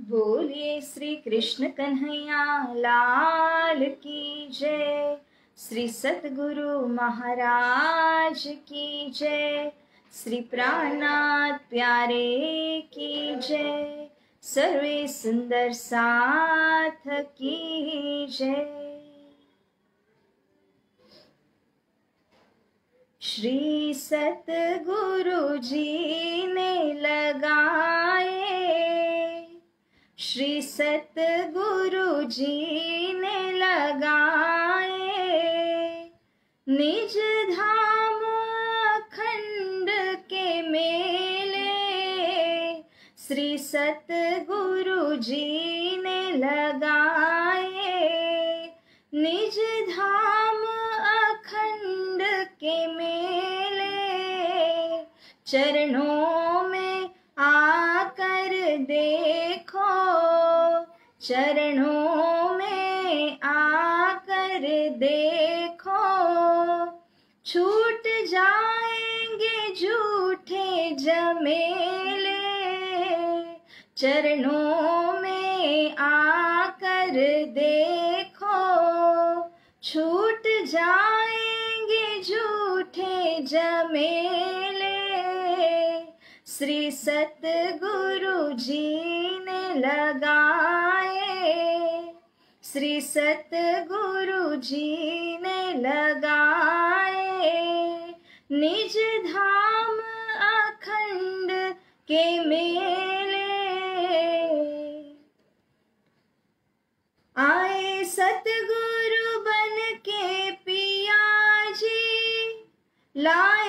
बोलिए श्री कृष्ण कन्हैया, लाल की जय। श्री सतगुरु महाराज की जय। श्री प्राणनाथ प्यारे की जय। सर्वे सुंदर साथ की जय। श्री सतगुरु जी ने लगाए श्री सतगुरु जी ने लगाए निज धाम अखंड के मेले। श्री सतगुरु जी ने लगाए निज धाम अखंड के मेले। चरणों चरणों में आकर देखो, छूट जाएँगे झूठे जमेले चरणों में आकर देखो, छूट जाएँगे झूठे जमेले श्री सतगुरु जी ने श्री सतगुरु जी ने लगाए निज धाम अखंड के मेले। आए सतगुरु बन के पिया जी लाए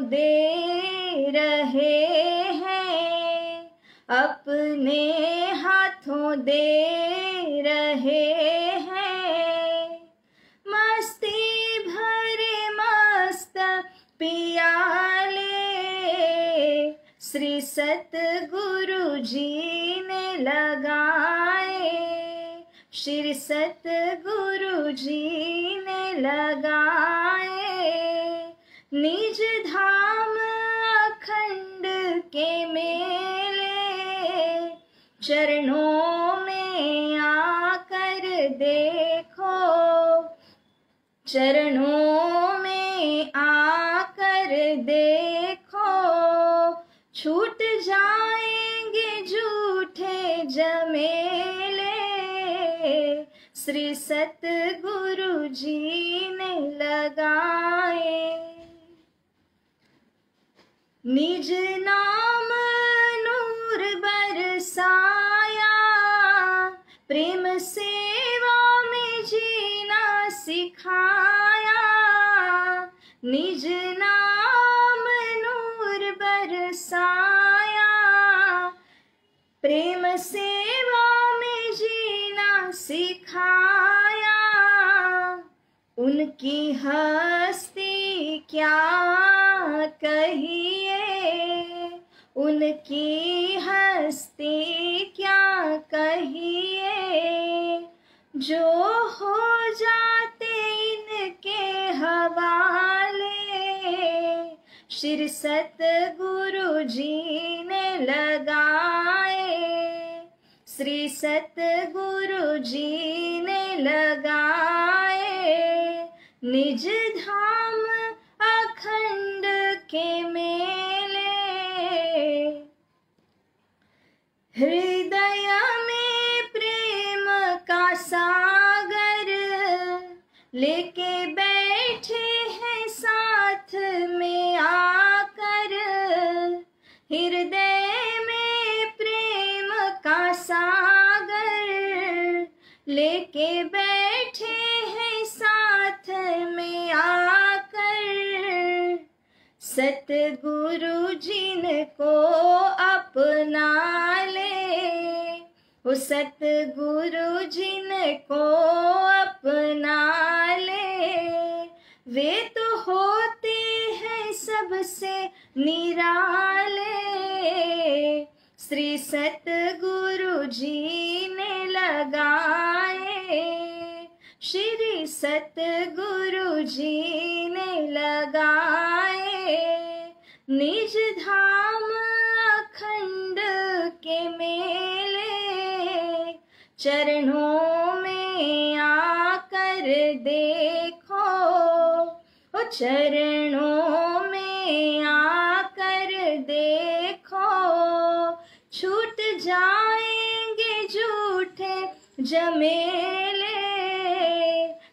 दे रहे हैं, अपने हाथों दे रहे हैं। मस्ती भरे मस्त पियाले, श्री सतगुरु जी ने लगाए। श्री सतगुरु जी ने लगाए। निज धाम अखंड के मेले चरणों में आकर देखो। चरणों में आकर देखो। छूट जाएँगे झूठे जमेले। श्री सतगुरु जी निज नाम नूर बरसाया। प्रेम सेवा में जीना सिखाया। निज नाम नूर बरसाया। प्रेम सेवा में जीना सिखाया। उनकी हस्ती क्या कहिए उनकी हस्ती क्या कहिए? जो हो जाते इनके हवाले, श्री सतगुरु जी ने लगाए। श्री सतगुरु जी ने लगाए। निज धाम सतगुरु जिनको अपना ले वो सतगुरु जिनको अपना ले वे तो होते हैं सबसे निराले। श्री सतगुरु जी ने लगाए। श्री सतगुरु जी ने लगाए। निज धाम अखंड के मेले चरणों में आकर देखो। ओ चरणों में आकर देखो। छूट जाएँगे झूठे जमेले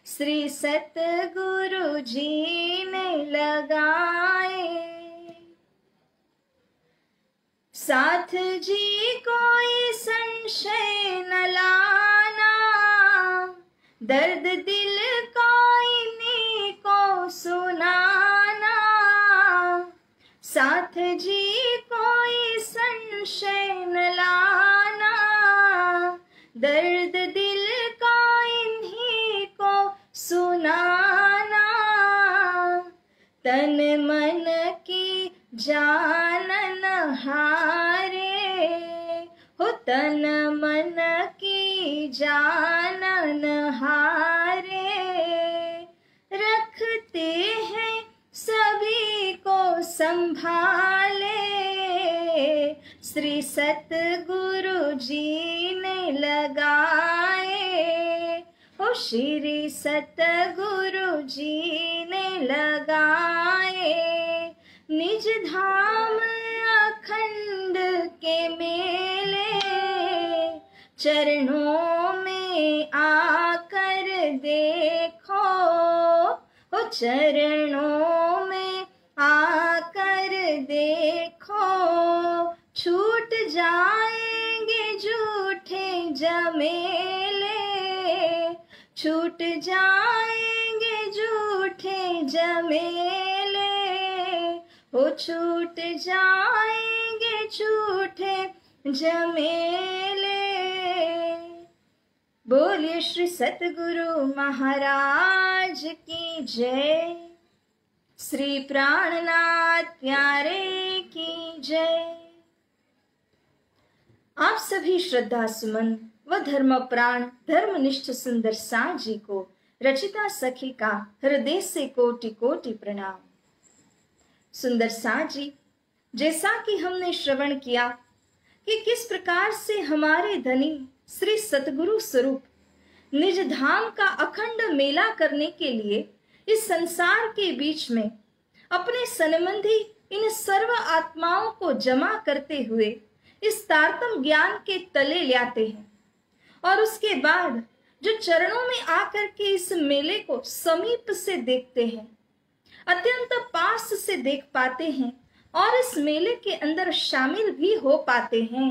श्री सतगुरु जी साथ जी कोई संशय न लाना। दर्द दिल का इन्हीं को सुनाना। साथ जी कोई संशय न लाना। दर्द दिल का को सुनाना। तन जानन हारे, हो तन मन की जानन हारे। रखते हैं सभी को संभाले, श्री सतगुरु जी ने लगाए। ओ श्री सतगुरु जी ने लगाए। निज धाम अखंड के मेले चरणों में आकर देखो चरणों छूट जाएँगे झूठे जमेले बोलिए श्री सतगुरु महाराज की जय। श्री प्राणनाथ प्यारे की जय। आप सभी श्रद्धा सुमन व धर्म प्राण धर्मनिष्ठ सुंदर सां जी को, रचिता सखी का हृदय से कोटि कोटि प्रणाम। सुंदर सां जी, जैसा कि हमने श्रवण किया कि किस प्रकार से हमारे धनी श्री सतगुरु स्वरूप निज धाम का अखंड मेला करने के लिए इस संसार के बीच में अपने संबंधी इन सर्व आत्माओं को जमा करते हुए इस तारतम ज्ञान के तले लाते हैं और उसके बाद जो चरणों में आकर के इस मेले को समीप से देखते हैं। अत्यंत पास से देख पाते हैं और इस मेले के अंदर शामिल भी हो पाते हैं।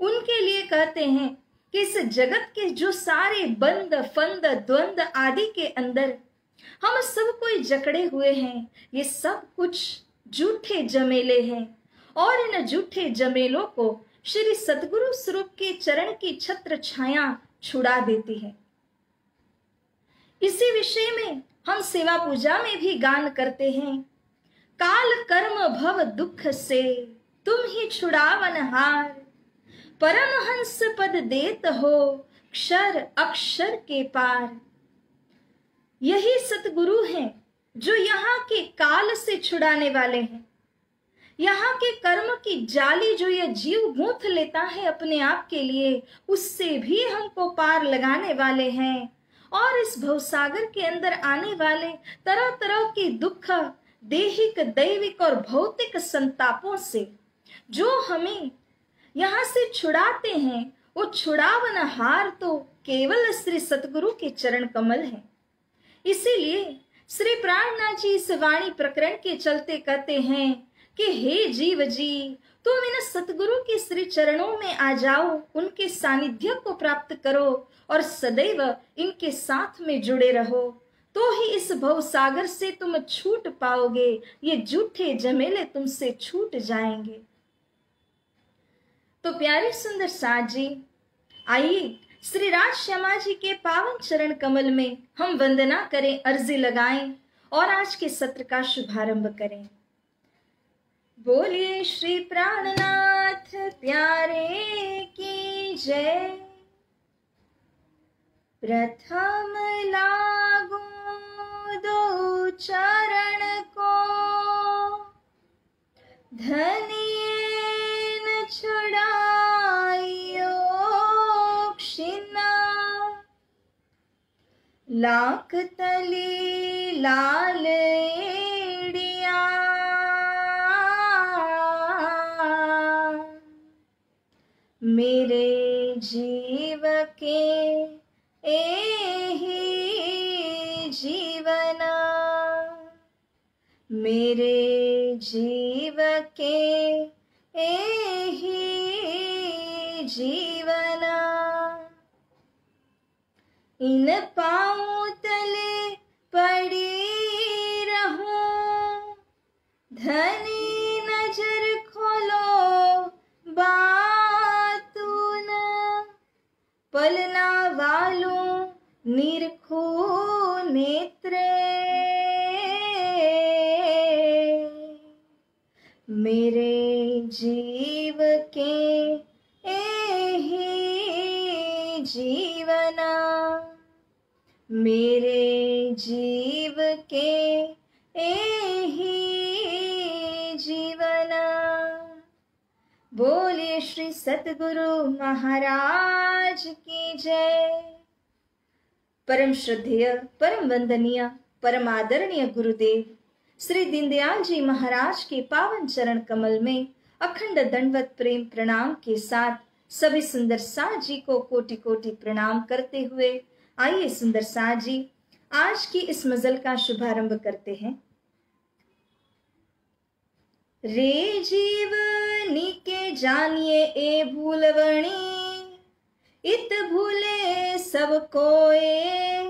उनके लिए कहते हैं कि इस जगत के जो सारे बंद, फंद, द्वंद आदि के अंदर हम सब कोई जकड़े हुए हैं। ये सब कुछ झूठे जमेले हैं और इन झूठे जमेलों को श्री सतगुरु स्वरूप के चरण की छत्र छाया छुड़ा देती है। इसी विषय में हम सेवा पूजा में भी गान करते हैं। काल कर्म भव दुख से, तुम ही छुड़ावन हार। परमहंस पद देत हो, क्षर अक्षर के पार। यही सतगुरु हैं, जो यहाँ के काल से छुड़ाने वाले हैं। यहाँ के कर्म की जाली जो यह जीव गूंथ लेता है अपने आप के लिए, उससे भी हमको पार लगाने वाले हैं। और इस भवसागर के अंदर आने वाले तरह तरह के दुख, देहिक, दैविक और भौतिक संतापों से, जो हमें यहाँ से छुड़ाते हैं, वो छुड़ावन हार तो केवल श्री सतगुरु के चरण कमल है। इसीलिए श्री प्राणनाथ जी इस वाणी प्रकरण के चलते कहते हैं कि, हे जीव जी तुम इन सतगुरु के श्री चरणों में आ जाओ, उनके सानिध्य को प्राप्त करो और सदैव इनके साथ में जुड़े रहो। तो ही इस भव सागर से तुम छूट पाओगे, ये झूठे जमेले तुमसे छूट जाएँगे। तो प्यारे सुंदर साथ जी, आइए श्री राज श्यामा जी के पावन चरण कमल में हम वंदना करें, अर्जी लगाएँ और आज के सत्र का शुभारंभ करें। बोलिए श्री प्राणनाथ, प्यारे की जय। प्रथम लागू दो चरण को। धनियन छुड़ाइयो क्षिना। लाख तली लाल मेरे जीव के एही जीवना। मेरे जीव के एही जीवना। इन पाँव तले पड़ी रहूँ, धनी वालों परम श्रद्धेय, परम वंदनीय, परम आदरणीय गुरुदेव, श्री दीनदयाल जी महाराज के पावन चरण कमल में अखंड दंडवत प्रेम प्रणाम के साथ सभी सुंदर साथ जी को कोटि कोटि प्रणाम करते हुए आइए सुंदर साथ जी, आज की इस मजल का शुभारंभ करते हैं। रे जीवनी के जानिए ए भूलवणी इत भूले सब कोए।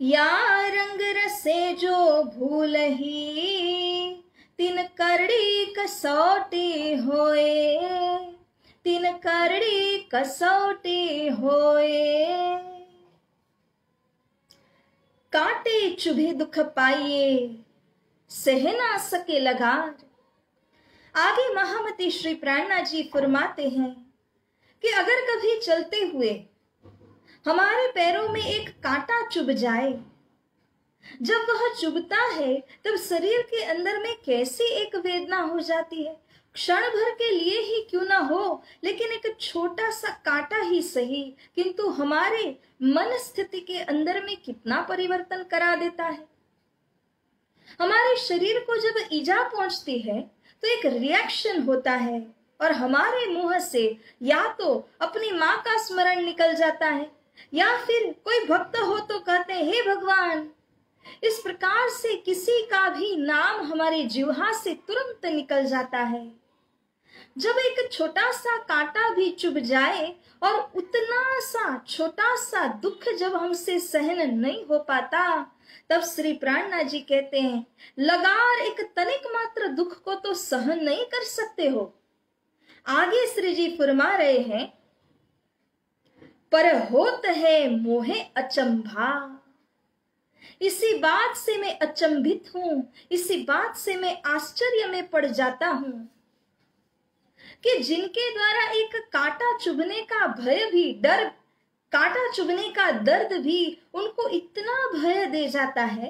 या रंग रसे जो भूल ही, तिन करड़ी कसौटी होए। तिन करड़ी कसौटी होए। काटे चुभे दुख पाइए, सह ना सके लगार आगे महामती श्री प्राणा जी फरमाते हैं कि अगर कभी चलते हुए हमारे पैरों में एक कांटा चुभ जाए, जब वह चुभता है, तब शरीर के अंदर में कैसी एक वेदना हो जाती है? क्षण भर के लिए ही क्यों ना हो, लेकिन एक छोटा सा कांटा ही सही, किंतु हमारे मन स्थिति के अंदर में कितना परिवर्तन करा देता है? हमारे शरीर को जब ईजा पहुँचती है तो एक रिएक्शन होता है। और हमारे मुँह से या तो अपनी माँ का स्मरण निकल जाता है, या फिर कोई भक्त हो तो कहते, हैं भगवान, इस प्रकार से किसी का भी नाम हमारे जिह्वा से तुरंत निकल जाता है। जब एक छोटा सा कांटा भी चुभ जाए और उतना सा छोटा सा दुख जब हमसे सहन नहीं हो पाता, तब श्री प्राणनाथ जी कहते हैं लगार एक तनिक मात्र दुख को तो सहन नहीं कर सकते हो। आगे श्री जी फुरमा रहे हैं, पर होत है मोहे अचंभा। इसी बात से मैं अचंभित हूँ, इसी बात से मैं आश्चर्य में पड़ जाता हूँ कि जिनके द्वारा एक कांटा चुभने का भय भी डर, कांटा चुभने का दर्द भी उनको इतना भय दे जाता है,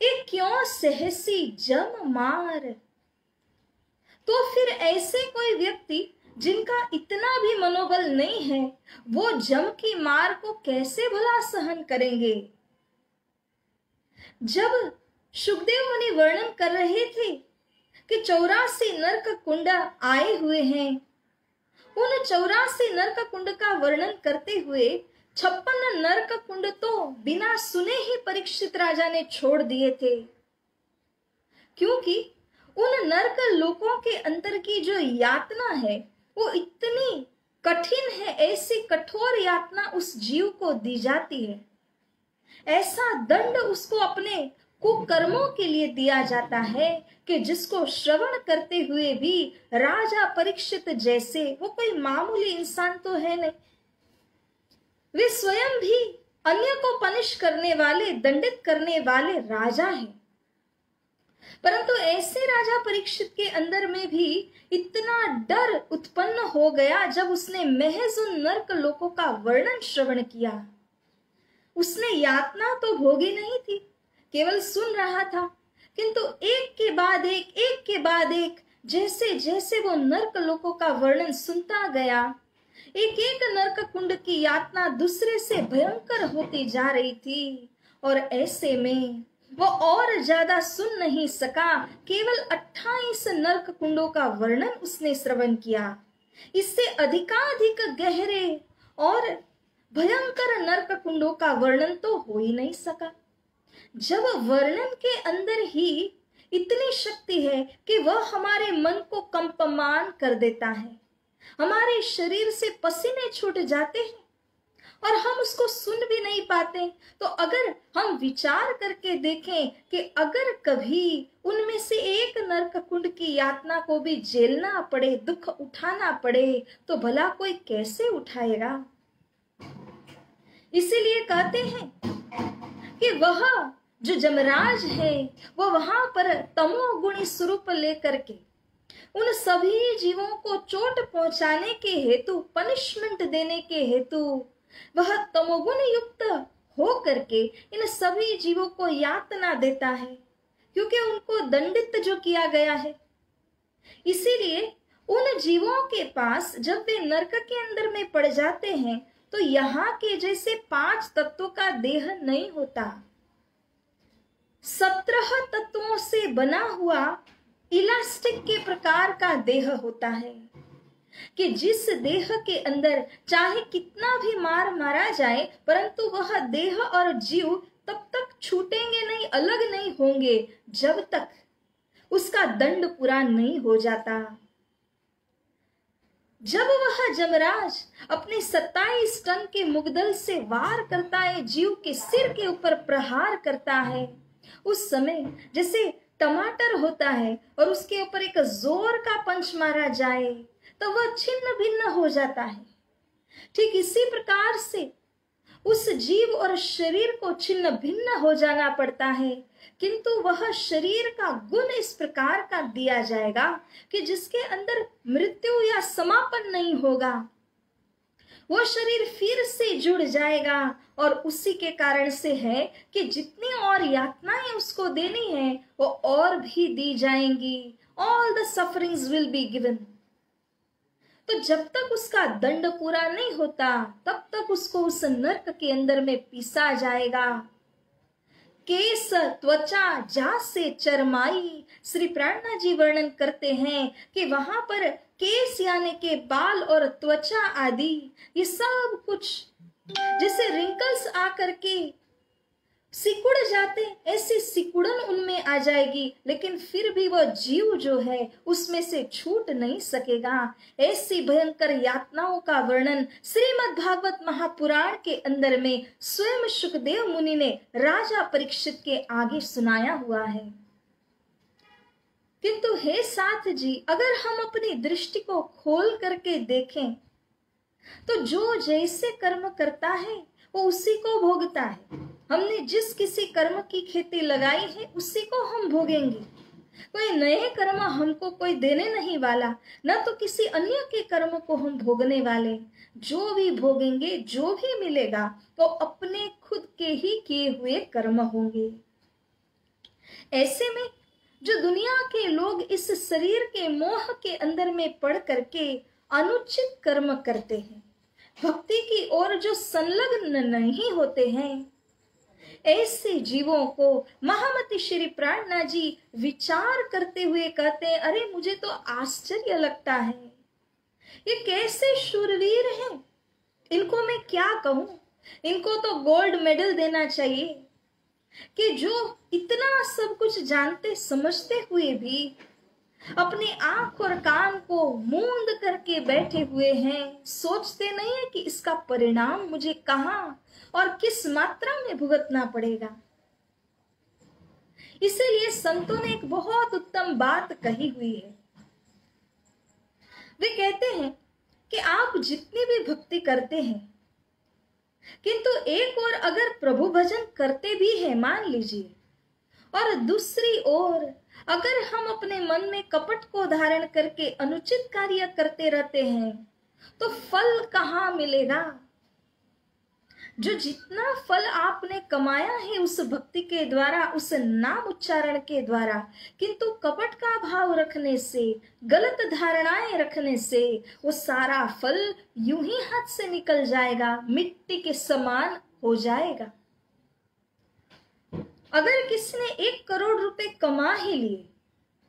ये क्यों सहसी जम मार? तो फिर ऐसे कोई व्यक्ति जिनका इतना भी मनोबल नहीं है, वो जम की मार को कैसे भला सहन करेंगे? जब सुखदेव मुनि वर्णन कर रहे थे कि चौरासी नरक कुंड आए हुए हैं, उन चौरासी नरक कुंड का वर्णन करते हुए छप्पन नरक कुंड तो बिना सुने ही परीक्षित राजा ने छोड़ दिए थे। क्योंकि उन नरक लोकों के अंदर की जो यातना है, वो इतनी कठिन है, ऐसी कठोर यातना उस जीव को दी जाती है। ऐसा दंड उसको अपने कुकर्मों के लिए दिया जाता है कि जिसको श्रवण करते हुए भी राजा परीक्षित जैसे, वो कोई मामूली इंसान तो है नहीं। वे स्वयं भी अन्य को पनिश करने वाले, दंडित करने वाले राजा हैं। परंतु ऐसे राजा परीक्षित के अंदर में भी इतना डर उत्पन्न हो गया जब उसने महज उन नर्क लोकों का वर्णन श्रवण किया। उसने यातना तो भोगी नहीं थी, केवल सुन रहा था। किंतु एक के बाद एक एक के बाद एक, जैसे जैसे वो नर्क लोकों का वर्णन सुनता गया, एक एक नरक कुंड की यातना दूसरे से भयंकर होती जा रही थी। और ऐसे में वो और ज़्यादा सुन नहीं सका। केवल 28 नरक कुंडों का वर्णन उसने श्रवण किया। इससे अधिकाधिक गहरे और भयंकर नरक कुंडों का वर्णन तो हो ही नहीं सका। जब वर्णन के अंदर ही इतनी शक्ति है कि वह हमारे मन को कंपमान कर देता है। हमारे शरीर से पसीने छूट जाते हैं। और हम उसको सुन भी नहीं पाते। तो अगर हम विचार करके देखें कि अगर कभी उनमें से एक नरक कुंड की यातना को भी झेलना पड़े, दुख उठाना पड़े तो भला कोई कैसे उठाएगा? इसीलिए कहते हैं कि वह जो जमराज है, वो वहाँ पर तमोगुणी स्वरूप लेकर के उन सभी जीवों को चोट पहुँचाने के हेतु पनिशमेंट देने के हेतु वह तमोगुण युक्त हो करके इन सभी जीवों को यातना देता है, क्योंकि उनको दंडित जो किया गया है। इसीलिए उन जीवों के पास जब वे नरक के अंदर में पड़ जाते हैं तो यहाँ के जैसे पाँच तत्वों का देह नहीं होता। सत्रह तत्वों से बना हुआ इलास्टिक के प्रकार का देह होता है। कि जिस देह के अंदर चाहे कितना भी मार मारा जाए, परंतु वह देह और जीव तब तक छूटेंगे नहीं, अलग नहीं होंगे जब तक उसका दंड पूरा नहीं हो जाता। जब वह जमराज अपने सत्ताईस टन के मुगदल से वार करता है, जीव के सिर के ऊपर प्रहार करता है, उस समय जैसे टमाटर होता है और उसके ऊपर एक ज़ोर का पंच मारा जाए तो वह छिन्न भिन्न हो जाता है। ठीक इसी प्रकार से उस जीव और शरीर को छिन्न भिन्न हो जाना पड़ता है। किंतु वह शरीर का गुण इस प्रकार का दिया जाएगा कि जिसके अंदर मृत्यु या समापन नहीं होगा। वह शरीर फिर से जुड़ जाएगा और उसी के कारण से है कि जितनी और यातनाएँ उसको देनी है, वो और भी दी जाएँगी। All the sufferings will be given तो जब तक उसका दंड पूरा नहीं होता, तब तक उसको उस नर्क के अंदर में पीसा जाएगा। केस त्वचा जा से चरमाई, श्री प्राणा जी वर्णन करते हैं कि वहाँ पर केस यानी के बाल और त्वचा आदि, ये सब कुछ, जैसे रिंकल्स आकर के सिकुड़ जाते, ऐसी सिकुड़न उनमें आ जाएगी, लेकिन फिर भी वह जीव जो है, उसमें से छूट नहीं सकेगा। ऐसी भयंकर यातनाओं का वर्णन श्रीमद् भागवत महापुराण के अंदर में स्वयं सुखदेव मुनि ने राजा परीक्षित के आगे सुनाया हुआ है। किंतु हे साथ जी, अगर हम अपनी दृष्टि को खोल करके देखें तो जो जैसे कर्म करता है वो उसी को भोगता है। हमने जिस किसी कर्म की खेती लगाई है, उसी को हम भोगेंगे। कोई नए कर्म हमको कोई देने नहीं वाला, न तो किसी अन्य के कर्म को हम भोगने वाले। जो भी भोगेंगे, जो भी मिलेगा तो अपने खुद के ही किए हुए कर्म होंगे। ऐसे में जो दुनिया के लोग इस शरीर के मोह के अंदर में पड़ करके अनुचित कर्म करते हैं भक्ति की ओर जो संलग्न नहीं होते हैं, ऐसे जीवों को महामती श्री प्राणना जी विचार करते हुए कहते हैं, अरे, मुझे तो आश्चर्य लगता है। ये कैसे शूरवीर हैं? इनको मैं क्या कहूँ? इनको तो गोल्ड मेडल देना चाहिए। कि जो इतना सब कुछ जानते, समझते हुए भी अपनी आँख और कान को मूंद करके बैठे हुए हैं। सोचते नहीं है कि इसका परिणाम मुझे कहा और किस मात्रा में भुगतना पड़ेगा। इसीलिए संतों ने एक बहुत उत्तम बात कही हुई है। वे कहते हैं कि आप जितनी भी भक्ति करते हैं, किंतु एक और अगर प्रभु भजन करते भी है, मान लीजिए, और दूसरी ओर अगर हम अपने मन में कपट को धारण करके अनुचित कार्य करते रहते हैं तो फल कहाँ मिलेगा? जो जितना फल आपने कमाया है उस भक्ति के द्वारा, उस नाम उच्चारण के द्वारा, किंतु कपट का भाव रखने से, गलत धारणाएँ रखने से, वो सारा फल यूँ ही हाथ से निकल जाएगा, मिट्टी के समान हो जाएगा। अगर किसी ने एक करोड़ रुपए कमा ही लिए,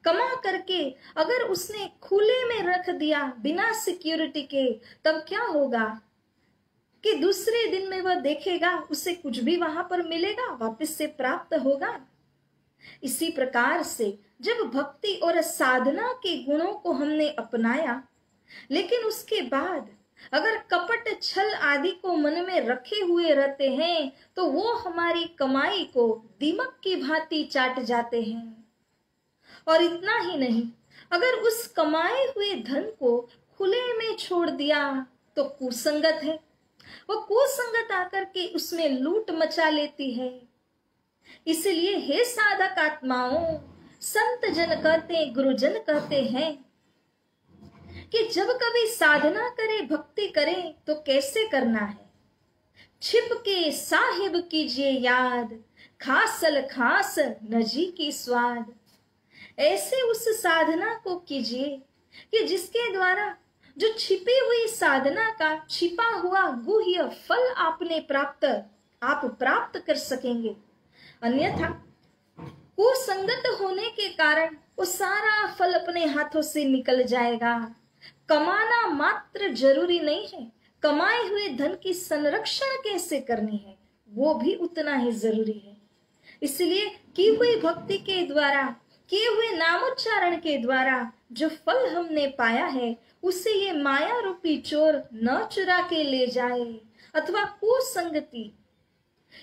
कमा करके अगर उसने खुले में रख दिया बिना सिक्योरिटी के, तब क्या होगा? कि दूसरे दिन में वह देखेगा, उसे कुछ भी वहाँ पर मिलेगा, वापस से प्राप्त होगा? इसी प्रकार से जब भक्ति और साधना के गुणों को हमने अपनाया, लेकिन उसके बाद अगर कपट छल आदि को मन में रखे हुए रहते हैं तो वो हमारी कमाई को दीमक की भांति चाट जाते हैं। और इतना ही नहीं, अगर उस कमाए हुए धन को खुले में छोड़ दिया तो कुसंगत है। वो कुसंगत आकर के उसमें लूट मचा लेती है। इसलिए हे साधक आत्माओं, संत जन कहते, गुरुजन कहते हैं कि जब कभी साधना करे, भक्ति करे तो कैसे करना है? छिप के साहिब कीजिए याद, खासल खास नजी की स्वाद। ऐसे उस साधना को कीजिए कि जिसके द्वारा जो छिपी हुई साधना का छिपा हुआ गुह्य फल आपने प्राप्त, आप प्राप्त कर सकेंगे। अन्यथा, कुसंगत होने के कारण वो सारा फल अपने हाथों से निकल जाएगा। कमाना मात्र ज़रूरी नहीं है। कमाए हुए धन की संरक्षण कैसे करनी है, वो भी उतना ही ज़रूरी है। इसलिए की हुई भक्ति के द्वारा किए हुए नामोच्चारण के द्वारा जो फल हमने पाया है, उसे ये माया रूपी चोर न चुरा के ले जाए अथवा कुसंगति,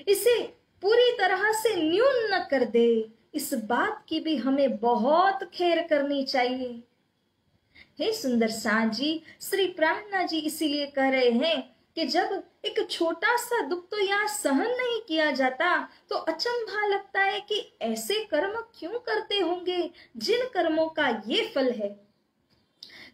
इसे पूरी तरह से न्यून न कर दे, इस बात की भी हमें बहुत खेर करनी चाहिए। हे सुंदर साथ जी श्री प्राणना जी इसीलिए कह रहे हैं कि जब एक छोटा सा दुख तो यहाँ सहन नहीं किया जाता तो अचंभा लगता है कि ऐसे कर्म क्यों करते होंगे, जिन कर्मों का ये फल है।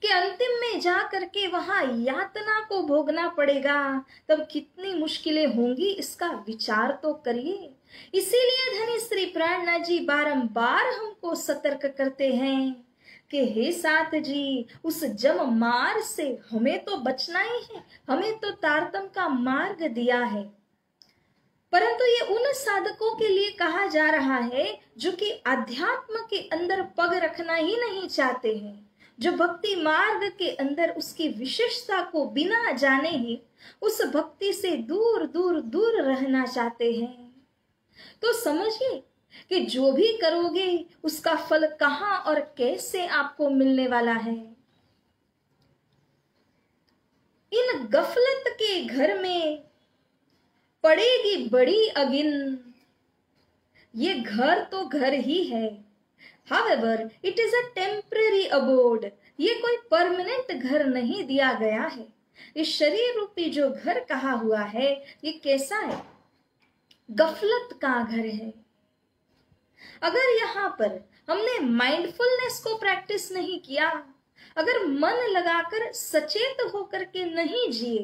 कि अंतिम में जा करके वहाँ यातना को भोगना पड़ेगा, तब कितनी मुश्किलें होंगी, इसका विचार तो करिए। इसीलिए धनी श्री प्राणनाथ जी बारंबार हमको सतर्क करते हैं। कि हे साथ जी, उस जम मार से हमें तो बचना ही है, हमें तो तारतम का मार्ग दिया है। परंतु ये उन साधकों के लिए कहा जा रहा है, जो कि अध्यात्म के अंदर पग रखना ही नहीं चाहते हैं, जो भक्ति मार्ग के अंदर उसकी विशेषता को बिना जाने ही उस भक्ति से दूर दूर दूर रहना चाहते हैं। तो समझिए कि जो भी करोगे, उसका फल कहाँ और कैसे आपको मिलने वाला है? इन गफलत के घर में पड़ेगी बड़ी अगिन। ये घर तो घर ही है। However it is a temporary abode ये कोई परमानेंट घर नहीं दिया गया है। इस शरीर रूपी जो घर कहा हुआ है, ये कैसा है? गफलत का घर है। अगर यहाँ पर हमने माइंडफुलनेस को प्रैक्टिस नहीं किया, अगर मन लगाकर सचेत होकर के नहीं जिए,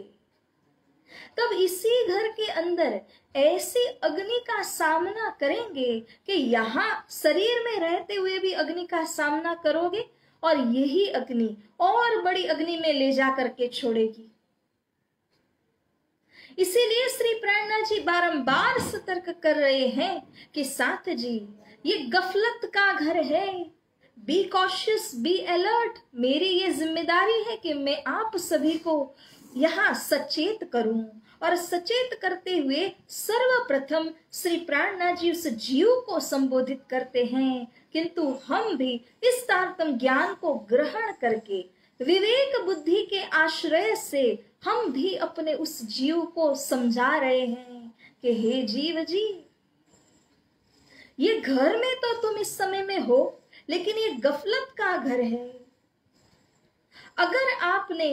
तब इसी घर के अंदर ऐसी अग्नि का सामना करेंगे कि यहाँ शरीर में रहते हुए भी अग्नि का सामना करोगे और यही अग्नि और बड़ी अग्नि में ले जा करके छोड़ेगी। इसीलिए श्री प्रेरणा जी बारंबार सतर्क कर रहे हैं कि साथ जी ये गफलत का घर है। बी कॉशियस बी अलर्ट मेरी ये ज़िम्मेदारी है कि मैं आप सभी को यहाँ सचेत करूँ। और सचेत करते हुए सर्वप्रथम श्री प्राणनाथ जी उस जीव को संबोधित करते हैं। किंतु हम भी इस तारतम ज्ञान को ग्रहण करके, विवेक बुद्धि के आश्रय से हम भी अपने उस जीव को समझा रहे हैं कि हे जीव जी ये घर में तो तुम इस समय में हो, लेकिन ये गफलत का घर है। अगर आपने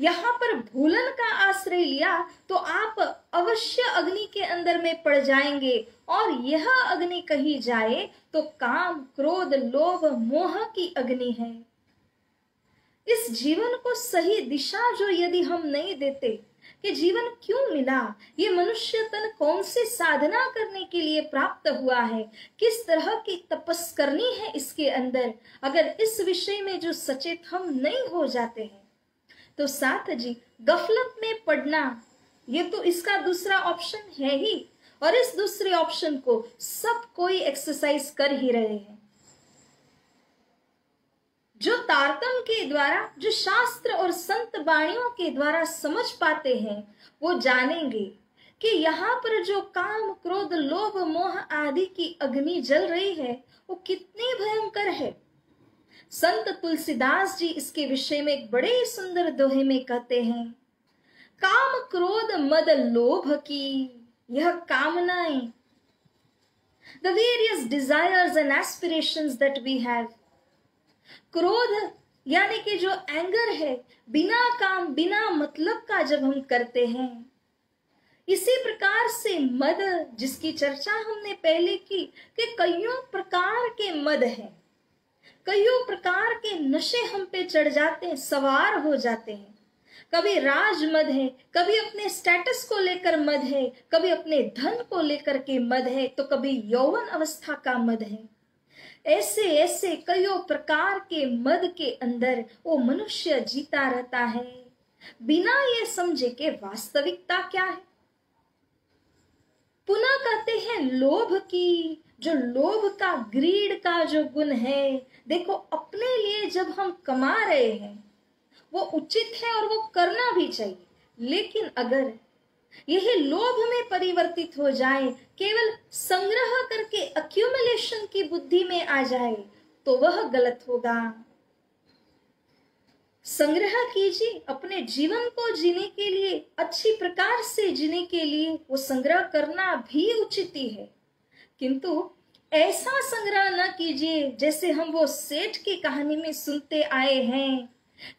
यहाँ पर भूलन का आश्रय लिया तो आप अवश्य अग्नि के अंदर में पड़ जाएँगे, और यह अग्नि कही जाए तो काम, क्रोध, लोभ, मोह की अग्नि है। इस जीवन को सही दिशा जो यदि हम नहीं देते कि जीवन क्यों मिला? ये मनुष्य तन कौन से साधना करने के लिए प्राप्त हुआ है? किस तरह की तपस करनी है इसके अंदर? अगर इस विषय में जो सचेत हम नहीं हो जाते हैं तो साथ जी, गफलत में पढ़ना ये तो इसका दूसरा ऑप्शन है ही। और इस दूसरे ऑप्शन को सब कोई एक्सरसाइज कर ही रहे हैं। जो तारतम के द्वारा, जो शास्त्र और संत वाणियों के द्वारा समझ पाते हैं, वो जानेंगे कि यहाँ पर जो काम, क्रोध, लोभ, मोह आदि की अग्नि जल रही है, वो कितनी भयंकर है। संत तुलसीदास जी इसके विषय में एक बड़े सुंदर दोहे में कहते हैं, काम क्रोध, मद लोभ की, यह कामनाएँ, the various desires and aspirations that we have क्रोध, यानी कि जो एंगर है, बिना काम, बिना मतलब का जब हम करते हैं। इसी प्रकार से मद, जिसकी चर्चा हमने पहले की कि कईयों प्रकार के मद हैं, कईयों प्रकार के नशे हम पे चढ़ जाते हैं, सवार हो जाते हैं। कभी राज मद है, कभी अपने स्टेटस को लेकर मद है, कभी अपने धन को लेकर के मद है तो कभी यौवन अवस्था का मद है। ऐसे ऐसे कईयों प्रकार के मद के अंदर वो मनुष्य जीता रहता है। बिना ये समझे के वास्तविकता क्या है? पुनः कहते हैं लोभ की, जो लोभ का, ग्रीड का जो गुण है, देखो अपने लिए जब हम कमा रहे हैं, वो उचित है और वो करना भी चाहिए। लेकिन अगर यही लोभ में परिवर्तित हो जाए, केवल संग्रह करके अक्यूमुलेशन की बुद्धि में आ जाए तो वह गलत होगा। संग्रह कीजिए अपने जीवन को जीने के लिए, अच्छी प्रकार से जीने के लिए, वो संग्रह करना भी उचित ही है। किंतु ऐसा संग्रह न कीजिए जैसे हम वो सेठ की कहानी में सुनते आए हैं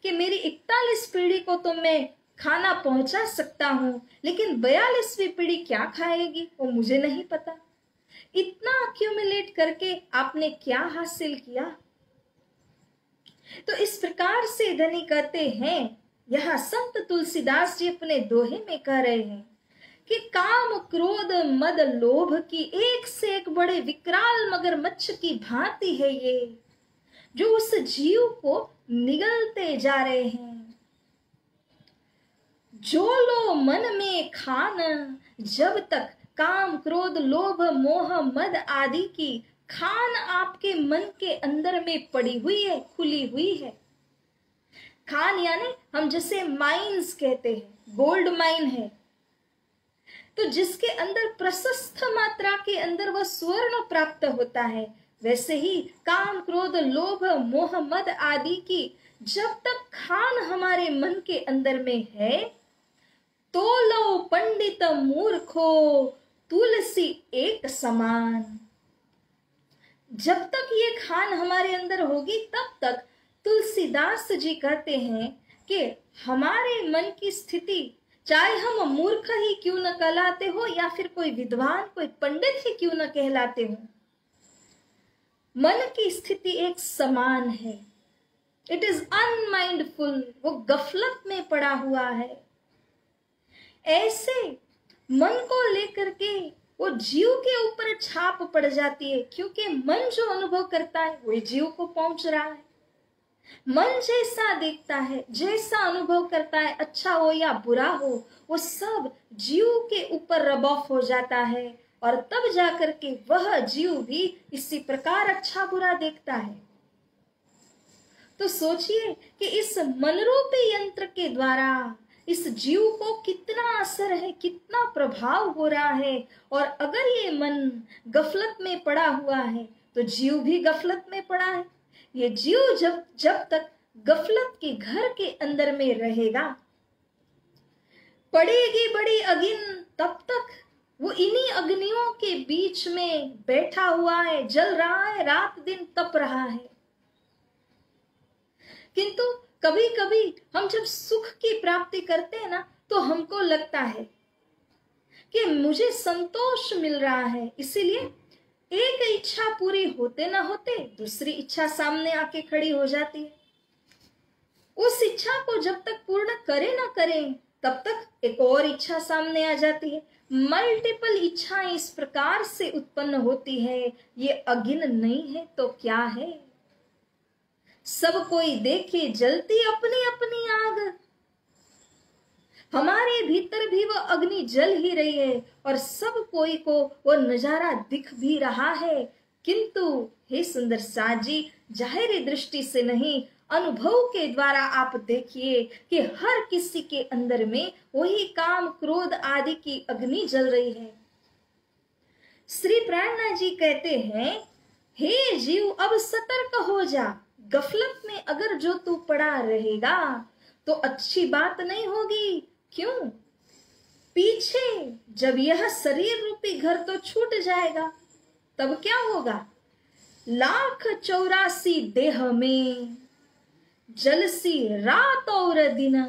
कि मेरी इकतालीस पीढ़ी को तो मैं खाना पहुँचा सकता हूँ, लेकिन बयालीसवीं पीढ़ी क्या खाएगी वो मुझे नहीं पता। इतना अक्यूमुलेट करके आपने क्या हासिल किया? तो इस प्रकार से धनी कहते हैं, यहाँ संत तुलसीदास जी अपने दोहे में कह रहे हैं कि काम क्रोध मद लोभ की एक से एक बड़े विकराल मगरमच्छ की भांति है ये, जो उस जीव को निगलते जा रहे हैं। जो लो मन में खान, जब तक काम, क्रोध, लोभ, मोह, मद आदि की खान आपके मन के अंदर में पड़ी हुई है, खुली हुई है। खान यानी हम जैसे माइंस कहते हैं, गोल्ड माइन है। तो जिसके अंदर प्रशस्त मात्रा के अंदर वह स्वर्ण प्राप्त होता है, वैसे ही काम, क्रोध, लोभ, मोह, मद आदि की जब तक खान हमारे मन के अंदर में है तो लो पंडित मूर्खो, तुलसी एक समान। जब तक ये खान हमारे अंदर होगी, तब तक तुलसीदास जी कहते हैं कि हमारे मन की स्थिति, चाहे हम मूर्ख ही क्यों न कहलाते हो, या फिर कोई विद्वान, कोई पंडित ही क्यों न कहलाते हो, मन की स्थिति एक समान है। इट इज़ अनमाइंडफुल वो गफलत में पड़ा हुआ है। ऐसे मन को लेकर के वो जीव के ऊपर छाप पड़ जाती है, क्योंकि मन जो अनुभव करता है, वही जीव को पहुँच रहा है। मन जैसा देखता है, जैसा अनुभव करता है अच्छा हो या बुरा हो, वो सब जीव के ऊपर रब ऑफ़ हो जाता है, और तब जाकर के वह जीव भी इसी प्रकार अच्छा बुरा देखता है। तो सोचिए कि इस मनरूपी यंत्र के द्वारा इस जीव को कितना असर है, कितना प्रभाव हो रहा है, और अगर ये मन गफलत में पड़ा हुआ है तो जीव भी गफलत में पड़ा है। ये जीव जब जब तक गफलत के घर के अंदर में रहेगा, पड़ेगी बड़ी अगिन, तब तक वो इन्हीं अग्नियों के बीच में बैठा हुआ है, जल रहा है, रात दिन तप रहा है। किंतु कभी कभी हम जब सुख की प्राप्ति करते हैं ना तो हमको लगता है कि मुझे संतोष मिल रहा है। इसीलिए एक इच्छा पूरी होते ना होते, दूसरी इच्छा सामने आके खड़ी हो जाती है। उस इच्छा को जब तक पूर्ण करें ना करें, तब तक एक और इच्छा सामने आ जाती है। मल्टीपल इच्छाएँ इस प्रकार से उत्पन्न होती है, ये अगिन नहीं है तो क्या है? सब कोई देखे जलती अपनी अपनी आग। हमारे भीतर भी वह अग्नि जल ही रही है, और सब कोई को वो नज़ारा दिख भी रहा है। किंतु, हे सुंदर साजी, जाहिरी दृष्टि से नहीं, अनुभव के द्वारा आप देखिए कि हर किसी के अंदर में वही काम क्रोध आदि की अग्नि जल रही है। श्री प्राणनाथ जी कहते हैं, हे जीव, अब सतर्क हो जा। गफलत में अगर जो तू पड़ा रहेगा तो अच्छी बात नहीं होगी। क्यों? पीछे जब यह शरीर रूपी घर तो छूट जाएगा, तब क्या होगा? लाख चौरासी देह में, जलसी रात और दिन।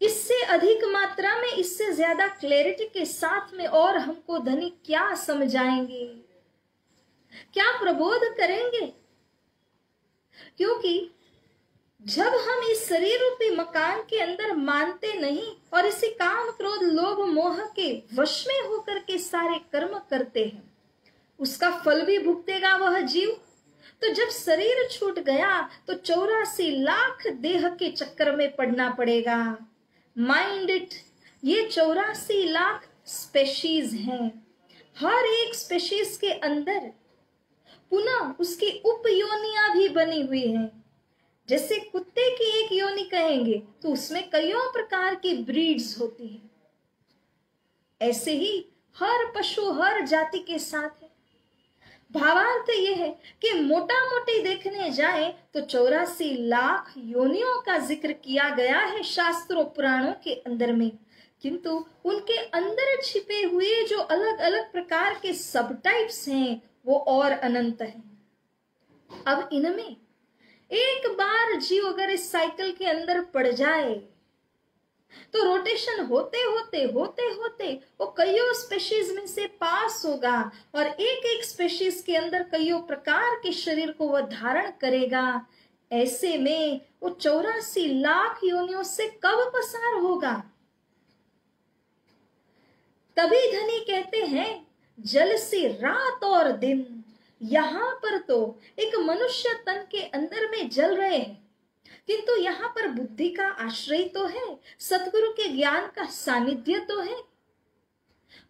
इससे अधिक मात्रा में, इससे ज़्यादा क्लैरिटी के साथ में और हमको धनी क्या समझाएँगे? क्या प्रबोध करेंगे? क्योंकि जब हम इस शरीर रूपी मकान के अंदर मानते नहीं और इसी काम क्रोध, लोभ, मोह के वश में होकर के सारे कर्म करते हैं, उसका फल भी भुगतेगा वह जीव। तो जब शरीर छूट गया तो चौरासी लाख देह के चक्कर में पड़ना पड़ेगा। माइंड इट ये चौरासी लाख स्पेशीज हैं। हर एक स्पेशीज के अंदर पुनः उसकी उपयोनिया भी बनी हुई है। जैसे कुत्ते की एक योनि कहेंगे तो उसमें कईयों प्रकार की ब्रीड्स होती है। ऐसे ही हर पशु हर जाति के साथ है। भावार्थ यह है कि मोटा मोटी देखने जाए तो चौरासी लाख योनियों का ज़िक्र किया गया है शास्त्रों पुराणों के अंदर में। किंतु उनके अंदर छिपे हुए जो अलग अलग प्रकार के सब टाइप्स हैं वो और अनंत है। अब इनमें एक बार जीव अगर इस साइकिल के अंदर पड़ जाए तो रोटेशन होते होते होते होते वो कईयों स्पेशीज में से पास होगा और एक एक स्पेशीज के अंदर कईयों प्रकार के शरीर को वह धारण करेगा। ऐसे में वो चौरासी लाख योनियों से कब पसार होगा? तभी धनी कहते हैं जल से रात और दिन। यहाँ पर तो एक मनुष्य तन के अंदर में जल रहे हैं। किंतु यहाँ पर बुद्धि का आश्रय तो है, सतगुरु के ज्ञान का सानिध्य तो है।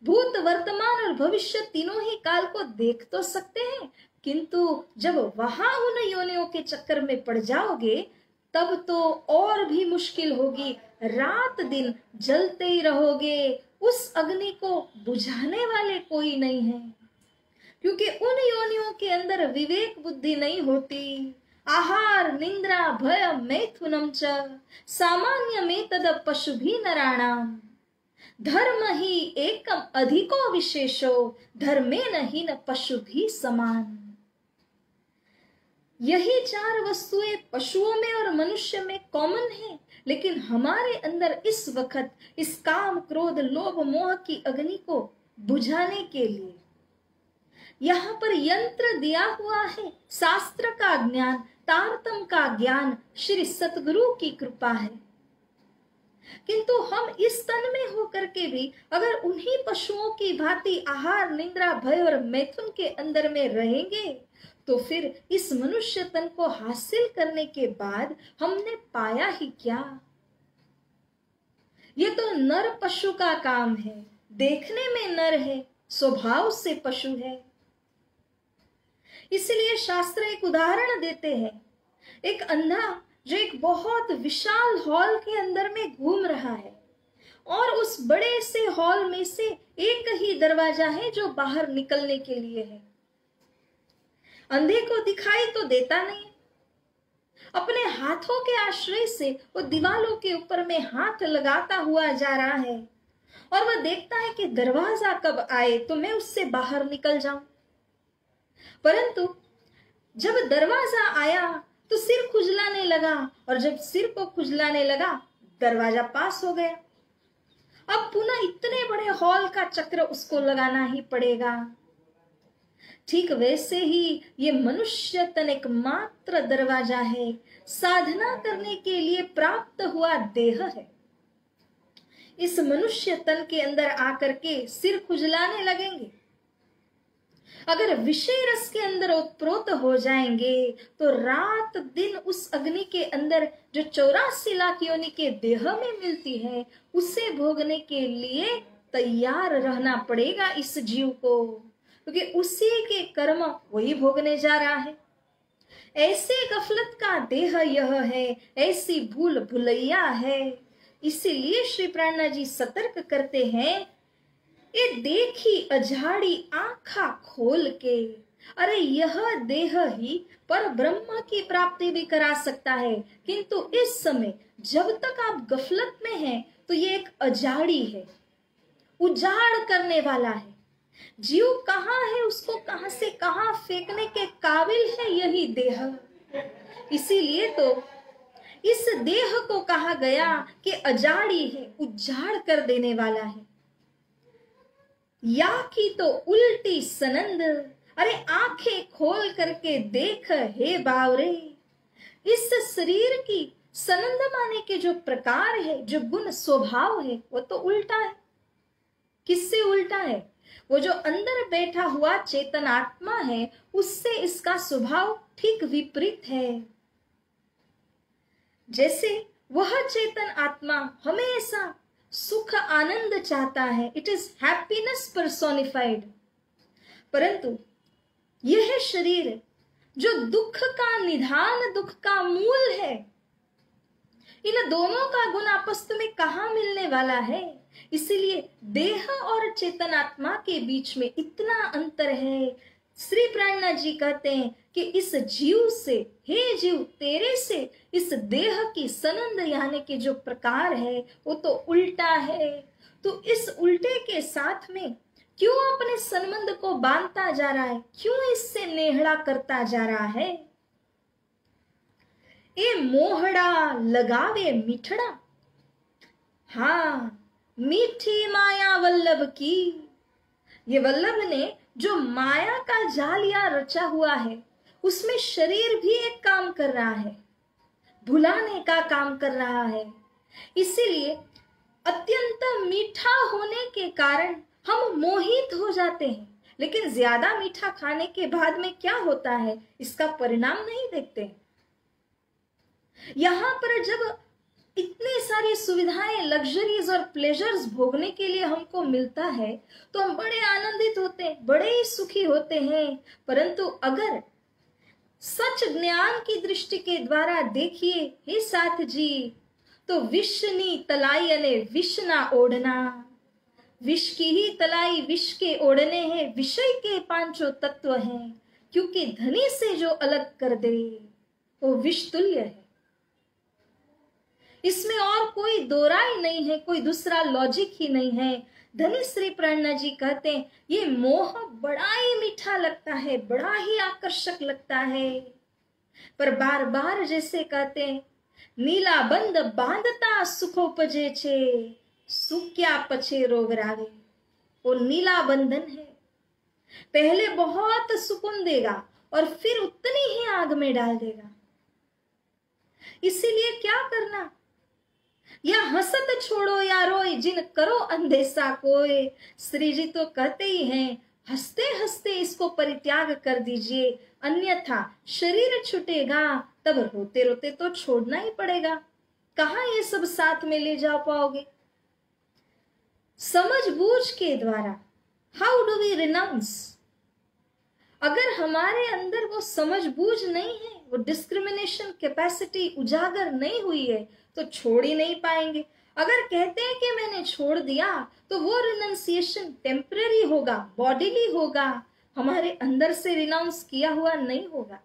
भूत, वर्तमान और भविष्य तीनों ही काल को देख तो सकते हैं, किंतु जब वहाँ उन योनियों के चक्कर में पड़ जाओगे, तब तो और भी मुश्किल होगी। रात दिन जलते ही रहोगे उस अग्नि को बुझाने वाले कोई नहीं है। क्योंकि उन योनियों के अंदर विवेक बुद्धि नहीं होती। आहार, निंद्रा, भय, मैथुनम च, सामान्य में तद पशु भी नराणाम। धर्म ही एकम अधिको विशेषो, धर्मे नहीं न पशु भी समान। यही चार वस्तुएँ पशुओं में और मनुष्य में कॉमन है। लेकिन हमारे अंदर इस वक्त, इस काम क्रोध, लोभ, मोह की अग्नि को बुझाने के लिए यहाँ पर यंत्र दिया हुआ है। शास्त्र का ज्ञान, तारतम का ज्ञान, श्री सतगुरु की कृपा है। किंतु हम इस तन में होकर के भी अगर उन्हीं पशुओं की भांति आहार, निंद्रा, भय और मैथुन के अंदर में रहेंगे तो फिर इस मनुष्य तन को हासिल करने के बाद हमने पाया ही क्या? ये तो नर पशु का काम है। देखने में नर है, स्वभाव से पशु है। इसलिए शास्त्र एक उदाहरण देते हैं। एक अंधा जो एक बहुत विशाल हॉल के अंदर में घूम रहा है और उस बड़े से हॉल में से एक ही दरवाज़ा है जो बाहर निकलने के लिए है। अंधे को दिखाई तो देता नहीं। अपने हाथों के आश्रय से वो दीवालों के ऊपर में हाथ लगाता हुआ जा रहा है और वह देखता है कि दरवाज़ा कब आए तो मैं उससे बाहर निकल जाऊँ। परंतु जब दरवाज़ा आया तो सिर खुजलाने लगा और जब सिर को खुजलाने लगा, दरवाज़ा पास हो गया। अब पुनः इतने बड़े हॉल का चक्र उसको लगाना ही पड़ेगा। ठीक वैसे ही ये मनुष्य तन एक मात्र दरवाज़ा है। साधना करने के लिए प्राप्त हुआ देह है। इस मनुष्य तन के अंदर आकर के सिर खुजलाने लगेंगे। अगर विषय रस के अंदर उत्प्रोत हो जाएँगे तो रात दिन उस अग्नि के अंदर जो चौरासी लाख योनि के देह में मिलती है, उसे भोगने के लिए तैयार रहना पड़ेगा इस जीव को। क्योंकि उसी के कर्म वही भोगने जा रहा है। ऐसे गफलत का देह यह है, ऐसी भूल भुलैया है। इसीलिए श्री प्राणा जी सतर्क करते हैं, ये देखी अजाड़ी आखा खोल के, अरे यह देह ही पर ब्रह्म की प्राप्ति भी करा सकता है। किंतु इस समय जब तक आप गफलत में हैं तो ये एक अजाड़ी है, उजाड़ करने वाला है। जीव कहाँ है, उसको कहाँ से कहाँ फेंकने के काबिल है यही देह। इसीलिए तो इस देह को कहा गया कि अजाड़ी है, उजाड़ कर देने वाला है। या की तो उल्टी सनंद, अरे आँखें खोल करके देख, हे बावरे, इस शरीर की सनंद माने के जो प्रकार है, जो गुण स्वभाव है, वो तो उल्टा है। किससे उल्टा है? वो जो अंदर बैठा हुआ चेतन आत्मा है, उससे इसका स्वभाव ठीक विपरीत है। जैसे वह चेतन आत्मा हमेशा सुख, आनंद चाहता है इट इज़ हैप्पीनेस परसोनिफाइड परंतु यह शरीर जो दुख का निधान, दुख का मूल है, इन दोनों का गुण आपस में कहा मिलने वाला है? इसीलिए देह और चेतन आत्मा के बीच में इतना अंतर है। श्री प्राणनाथ जी कहते हैं कि इस जीव से, हे जीव, तेरे से, इस देह की सनंद यानी कि जो प्रकार है, वो तो उल्टा है। तो इस उल्टे के साथ में क्यों अपने संबंध को बांधता जा रहा है? क्यों इससे नेहड़ा करता जा रहा है? ए मोहड़ा, लगावे मिठड़ा। हाँ मीठी माया वल्लभ की। ये वल्लभ ने जो माया का जाल या रचा हुआ है, उसमें शरीर भी एक काम कर रहा है, भुलाने का काम कर रहा है। इसीलिए अत्यंत मीठा होने के कारण हम मोहित हो जाते हैं। लेकिन ज़्यादा मीठा खाने के बाद में क्या होता है, इसका परिणाम नहीं देखते। यहाँ पर जब इतनी सारी सुविधाएँ लग्जरीज और प्लेजर्स भोगने के लिए हमको मिलता है तो हम बड़े आनंदित होते हैं, बड़े ही सुखी होते हैं। परंतु अगर सच ज्ञान की दृष्टि के द्वारा देखिए, हे साथ जी तो विश्वनी तलाई अने विष ना ओढ़ना। विष की ही तलाई विष के ओढ़ने हैं, विषय के पाँचों तत्व हैं, क्योंकि धनी से जो अलग कर दे, वो विष तुल्य है। इसमें और कोई दोराई नहीं है, कोई दूसरा लॉजिक ही नहीं है। धनी श्री प्रणा जी कहते हैं, ये मोह बड़ा ही मीठा लगता है, बड़ा ही आकर्षक लगता है। पर बार बार जैसे कहते हैं, नीला बंद बांधता सुखो सुखोपजे छे सुक्या पछे रोग रावे वो नीला बंधन है। पहले बहुत सुकून देगा और फिर उतनी ही आग में डाल देगा। इसीलिए क्या करना? या हसत छोड़ो या रोए, जिन करो अंधेसा कोई श्री जी तो कहते ही हैं, हँसते हँसते इसको परित्याग कर दीजिए। अन्यथा शरीर छूटेगा, तब रोते रोते तो छोड़ना ही पड़ेगा। कहा ये सब साथ में ले जा पाओगे? समझ बूझ के द्वारा। हाउ डू वी रिनाउंस अगर हमारे अंदर वो समझ बूझ नहीं है, वो डिस्क्रिमिनेशन कैपेसिटी उजागर नहीं हुई है तो छोड़ ही नहीं पाएँगे। अगर कहते हैं कि मैंने छोड़ दिया तो वो रिनाउंसिएशन टेम्पररी होगा बॉडीली होगा। हमारे अंदर से रिनाउंस किया हुआ नहीं होगा।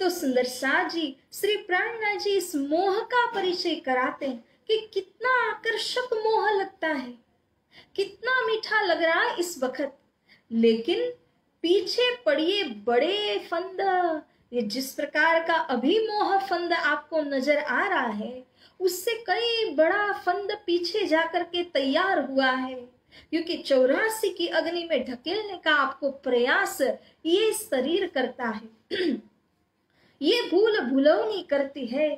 तो सुंदर शाह जी, श्री प्राणनाथ जी इस मोह का परिचय कराते हैं कि कितना आकर्षक मोह लगता है। कितना मीठा लग रहा है इस वक्त। लेकिन पीछे पड़िए बड़े फंद ये जिस प्रकार का अभिमोह फंद आपको नज़र आ रहा है, उससे कई बड़ा फंद पीछे जाकर के तैयार हुआ है। क्योंकि चौरासी की अग्नि में ढकेलने का आपको प्रयास ये शरीर करता है। ये भूल भुलौनी करती है।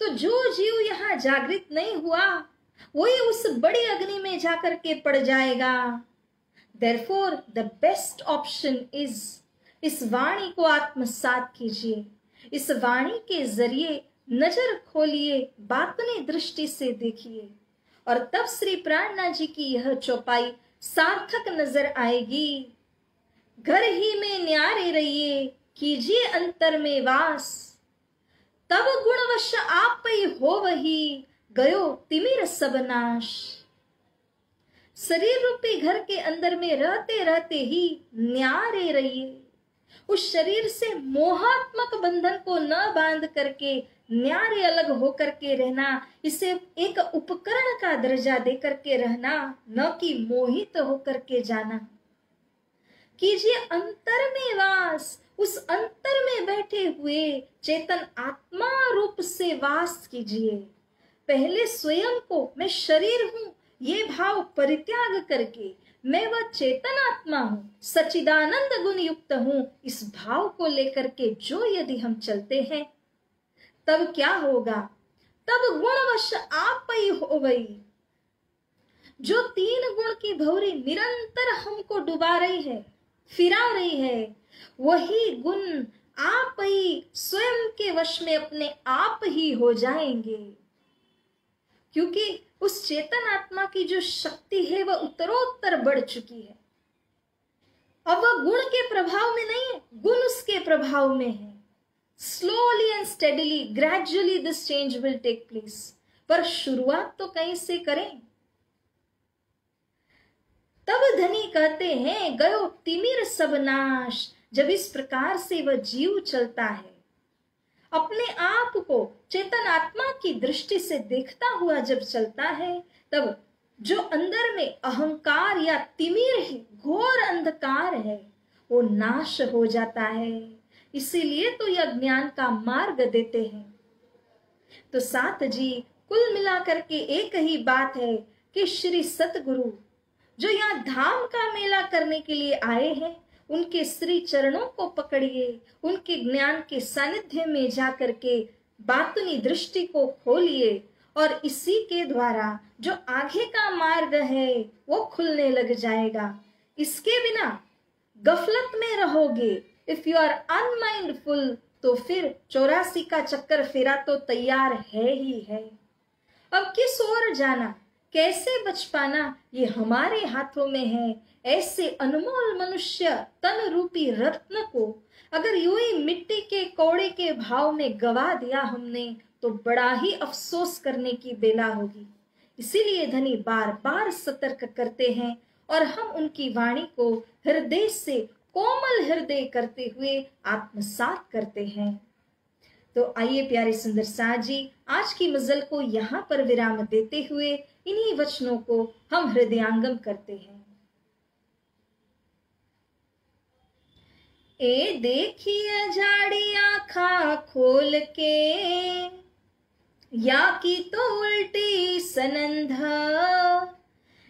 तो जो जीव यहाँ जागृत नहीं हुआ, वही उस बड़ी अग्नि में जाकर के पड़ जाएगा। Therefore the best option is इस वाणी को आत्मसात कीजिए। इस वाणी के ज़रिए नज़र खोलिए, बातनी दृष्टि से देखिए। और तब श्री प्राणना जी की यह चौपाई सार्थक नज़र आएगी। घर ही में न्यारे रहिए, कीजिए अंतर में वास। तब गुणवश आप हो वही गयो तिमिर सबनाश शरीर रूपी घर के अंदर में रहते रहते ही न्यारे रहिए। उस शरीर से मोहात्मक बंधन को न बाँध करके न्यारे अलग होकर के रहना, इसे एक उपकरण का दर्जा दे करके रहना, न कि मोहित होकर के जाना। कीजिए अंतर में वास, उस अंतर में बैठे हुए, चेतन आत्मा रूप से वास कीजिए। पहले स्वयं को मैं शरीर हूँ, ये भाव परित्याग करके मैं वह चेतन आत्मा हूँ सचिदानंद गुण युक्त हूँ, इस भाव को लेकर के जो यदि हम चलते हैं, तब क्या होगा? तब गुणवश आप ही हो गई। जो तीन गुण की भौरी निरंतर हमको डुबा रही है, फिरा रही है, वही गुण आप ही स्वयं के वश में अपने आप ही हो जाएँगे। क्योंकि उस चेतन आत्मा की जो शक्ति है, वह उत्तरोत्तर बढ़ चुकी है। अब वह गुण के प्रभाव में नहीं है, गुण उसके प्रभाव में है। Slowly and steadily gradually this change will take place पर शुरुआत तो कहीं से करें। तब धनी कहते हैं, गयो तिमिर सब नाश। जब इस प्रकार से वह जीव चलता है अपने आप को चेतन आत्मा की दृष्टि से देखता हुआ जब चलता है, तब जो अंदर में अहंकार या तिमिर है घोर अंधकार है, वो नाश हो जाता है। इसीलिए तो यह ज्ञान का मार्ग देते हैं। तो सात जी, कुल मिलाकर के एक ही बात है कि श्री सतगुरु जो यहाँ धाम का मेला करने के लिए आए हैं उनके श्री चरणों को पकड़िए, उनके ज्ञान के सानिध्य में जाकर के बातनी दृष्टि को खोलिए और इसी के द्वारा जो आगे का मार्ग है, वो खुलने लग जाएगा। इसके बिना गफलत में रहोगे। इफ़ यू आर अनमाइंडफुल तो फिर चौरासी का चक्कर फेरा तो तैयार है ही है। अब किस ओर जाना? कैसे बच पाना? ये हमारे हाथों में है। ऐसे अनमोल मनुष्य तन रूपी रत्न को अगर यू ही मिट्टी के कौड़े के भाव में गवा दिया हमने तो बड़ा ही अफसोस करने की बेला होगी। इसीलिए धनी बार बार सतर्क करते हैं और हम उनकी वाणी को हृदय से कोमल हृदय करते हुए आत्मसात करते हैं। तो आइए प्यारे सुंदर शाह जी आज की मजल को यहाँ पर विराम देते हुए इन्हीं वचनों को हम हृदयांगम करते हैं। ए देखिए जाड़ी आखा खोल के, या की तो उल्टी सनंध।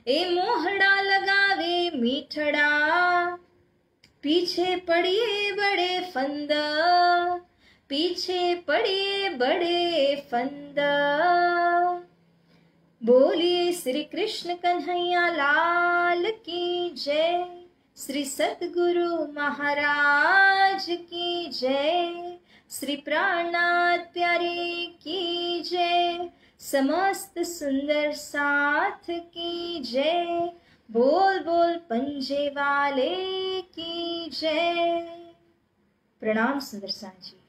ए मोहड़ा लगावे मीठड़ा, पीछे पड़िए बड़े फंद, पीछे पड़िए बड़े फंद। बोलिए श्री कृष्ण कन्हैया लाल की जय। श्री सतगुरु महाराज की जय। श्री प्राणनाथ प्यारे की जय। समस्त सुंदर साथ की जय। बोल बोल पंजे वाले की जय। प्रणाम सुंदर साथ जी।